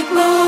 keep moving.